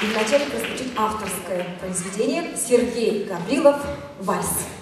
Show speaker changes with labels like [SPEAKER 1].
[SPEAKER 1] И вначале прозвучит авторское произведение Сергей Гаврилов «Вальс».